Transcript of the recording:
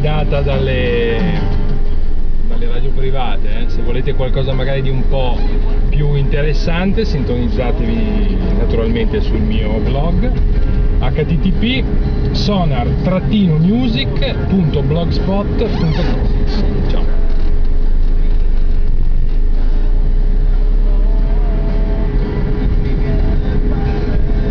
data dalle, dalle radio private. eh. Se volete qualcosa magari di un po' più interessante, sintonizzatevi naturalmente sul mio blog http sonar-music.blogspot.com